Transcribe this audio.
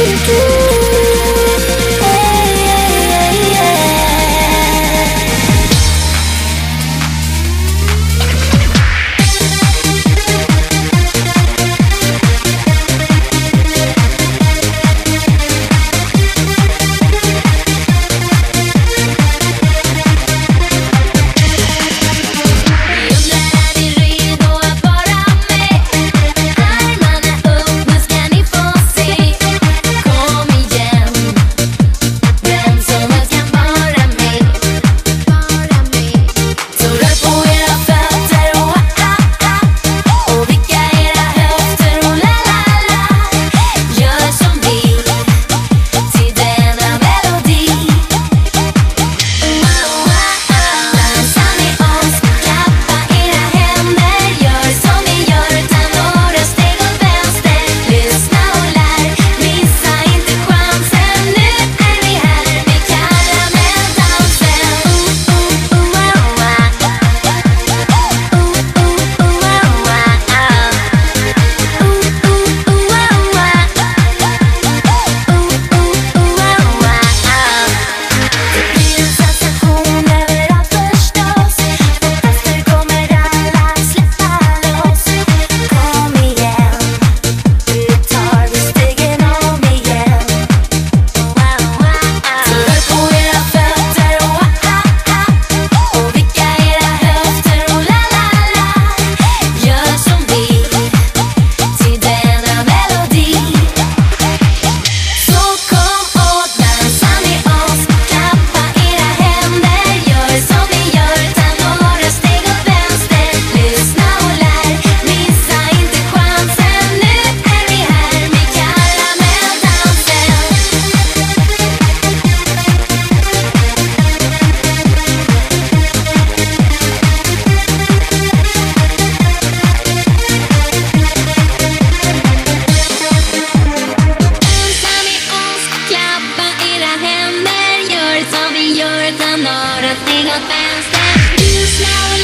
Espírito words I'm not a single fan. fans that you smell